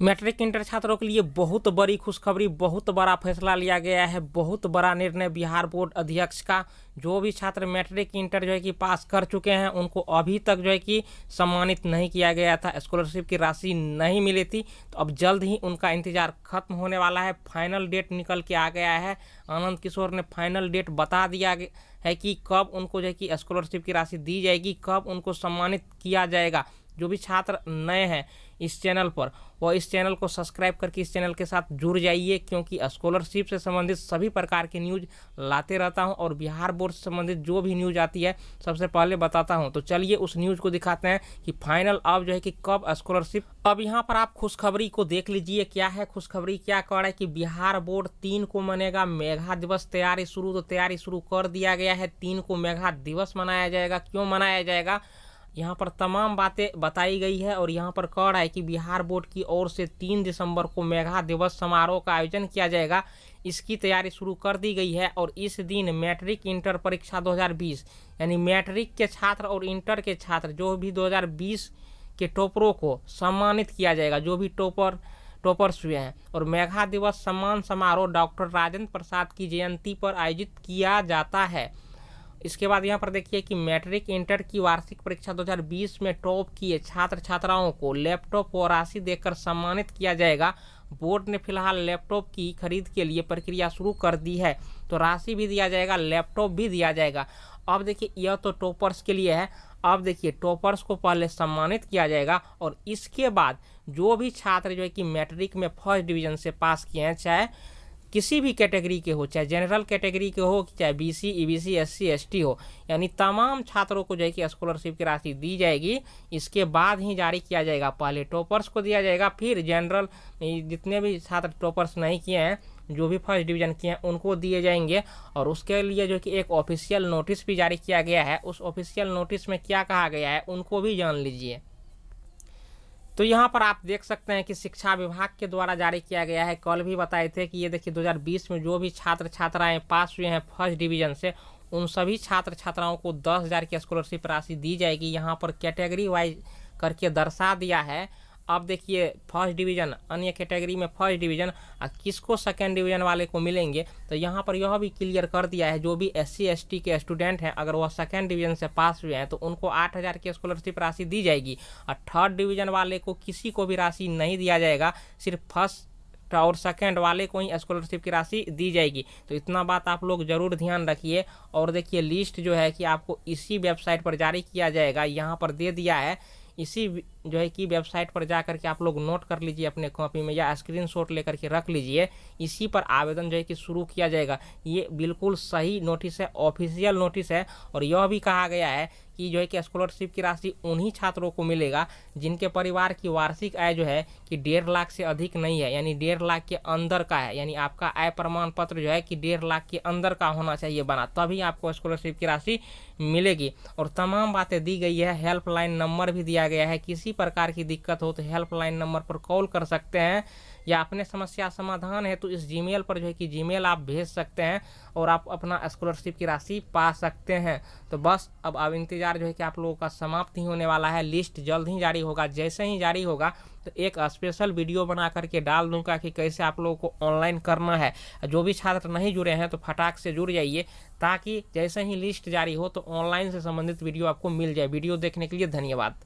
Matric inter छात्रों के लिए बहुत बड़ी खुशखबरी, बहुत बड़ा फैसला लिया गया है, बहुत बड़ा निर्णय बिहार बोर्ड अध्यक्ष का। जो भी छात्र मैट्रिक इंटर जो है कि पास कर चुके हैं, उनको अभी तक जो है कि सम्मानित नहीं किया गया था, स्कॉलरशिप की राशि नहीं मिली थी। तो अब जल्द ही उनका इंतज़ार खत्म होने वाला है, फाइनल डेट निकल के आ गया है। आनंद किशोर ने फाइनल डेट बता दिया है कि कब उनको जो है कि स्कॉलरशिप की राशि दी जाएगी, कब उनको सम्मानित किया जाएगा। जो भी छात्र नए हैं इस चैनल पर वह इस चैनल को सब्सक्राइब करके इस चैनल के साथ जुड़ जाइए, क्योंकि स्कॉलरशिप से संबंधित सभी प्रकार के न्यूज़ लाते रहता हूँ और बिहार बोर्ड से संबंधित जो भी न्यूज़ आती है, सबसे पहले बताता हूँ। तो चलिए उस न्यूज़ को दिखाते हैं कि फाइनल अब जो है कि कब स्कॉलरशिप अब यहाँ पर आप खुशखबरी को देख लीजिए, क्या है खुशखबरी, क्या कह रहा है कि बिहार बोर्ड तीन को मनेगा, मेघा दिवस तैयारी शुरू तो तैयारी शुरू कर दिया गया है, तीन को मेघा दिवस मनाया जाएगा। क्यों मनाया जाएगा? यहाँ पर तमाम बातें बताई गई है और यहाँ पर कह रहा है कि बिहार बोर्ड की ओर से तीन दिसंबर को मेघा दिवस समारोह का आयोजन किया जाएगा। इसकी तैयारी शुरू कर दी गई है और इस दिन मैट्रिक इंटर परीक्षा 2020 यानी मैट्रिक के छात्र और इंटर के छात्र जो भी 2020 के टॉपरों को सम्मानित किया जाएगा, जो भी टॉपर, टॉपर्स हुए हैं। और मेघा दिवस सम्मान समारोह डॉक्टर राजेंद्र प्रसाद की जयंती पर आयोजित किया जाता है। इसके बाद यहाँ पर देखिए कि मैट्रिक इंटर की वार्षिक परीक्षा 2020 में टॉप किए छात्र छात्राओं को लैपटॉप और राशि देकर सम्मानित किया जाएगा। बोर्ड ने फ़िलहाल लैपटॉप की खरीद के लिए प्रक्रिया शुरू कर दी है तो राशि भी दिया जाएगा, लैपटॉप भी दिया जाएगा। अब देखिए, यह तो टॉपर्स के लिए है। अब देखिए, टॉपर्स को पहले सम्मानित किया जाएगा और इसके बाद जो भी छात्र जो है कि मैट्रिक में फ़र्स्ट डिवीज़न से पास किए हैं, चाहे किसी भी कैटेगरी के हो, चाहे जनरल कैटेगरी के हो, चाहे बीसी ईबीसी एससी एसटी हो, यानी तमाम छात्रों को जो है कि स्कॉलरशिप की राशि दी जाएगी। इसके बाद ही जारी किया जाएगा। पहले टॉपर्स को दिया जाएगा, फिर जनरल जितने भी छात्र टॉपर्स नहीं किए हैं, जो भी फ़र्स्ट डिवीज़न किए हैं, उनको दिए जाएँगे। और उसके लिए जो कि एक ऑफिशियल नोटिस भी जारी किया गया है, उस ऑफिशियल नोटिस में क्या कहा गया है, उनको भी जान लीजिए। तो यहाँ पर आप देख सकते हैं कि शिक्षा विभाग के द्वारा जारी किया गया है। कल भी बताए थे कि ये देखिए 2020 में जो भी छात्र छात्राएँ पास हुए हैं फ़र्स्ट डिवीज़न से, उन सभी छात्र छात्राओं को दस हज़ार की स्कॉलरशिप राशि दी जाएगी। यहाँ पर कैटेगरी वाइज करके दर्शा दिया है अब देखिए फ़र्स्ट डिवीज़न अन्य कैटेगरी में फ़र्स्ट डिवीज़न और किसको सेकेंड डिवीज़न वाले को मिलेंगे? तो यहाँ पर यह भी क्लियर कर दिया है, जो भी एस सी के स्टूडेंट हैं, अगर वह सेकेंड डिवीज़न से पास हुए हैं तो उनको आठ हज़ार की स्कॉलरशिप राशि दी जाएगी। और थर्ड डिवीज़न वाले को किसी को भी राशि नहीं दिया जाएगा, सिर्फ़ फ़र्स्ट और सेकेंड वाले को ही स्कॉलरशिप की राशि दी जाएगी। तो इतना बात आप लोग ज़रूर ध्यान रखिए। और देखिए लिस्ट जो है कि आपको इसी वेबसाइट पर जारी किया जाएगा। यहाँ पर दे दिया है, इसी जो है कि वेबसाइट पर जा करके आप लोग नोट कर लीजिए अपने कॉपी में या स्क्रीनशॉट लेकर के रख लीजिए। इसी पर आवेदन जो है कि शुरू किया जाएगा। ये बिल्कुल सही नोटिस है, ऑफिशियल नोटिस है और यह भी कहा गया है कि जो है कि स्कॉलरशिप की राशि उन्हीं छात्रों को मिलेगा जिनके परिवार की वार्षिक आय जो है कि डेढ़ लाख से अधिक नहीं है, यानी डेढ़ लाख के अंदर का है। यानी आपका आय प्रमाण पत्र जो है कि डेढ़ लाख के अंदर का होना चाहिए बना, तभी आपको स्कॉलरशिप की राशि मिलेगी। और तमाम बातें दी गई है, हेल्पलाइन नंबर भी दिया गया है किसी प्रकार की दिक्कत हो तो हेल्पलाइन नंबर पर कॉल कर सकते हैं या अपने समस्या समाधान है तो इस जीमेल पर जो है कि जीमेल आप भेज सकते हैं और आप अपना स्कॉलरशिप की राशि पा सकते हैं। तो बस अब अब इंतज़ार जो है कि आप लोगों का समाप्त ही होने वाला है। लिस्ट जल्द ही जारी होगा, जैसे ही जारी होगा तो एक स्पेशल वीडियो बना करके डाल दूँगा कि कैसे आप लोगों को ऑनलाइन करना है। जो भी छात्र नहीं जुड़े हैं तो फटाक से जुड़ जाइए ताकि जैसे ही लिस्ट जारी हो तो ऑनलाइन से संबंधित वीडियो आपको मिल जाए। वीडियो देखने के लिए धन्यवाद।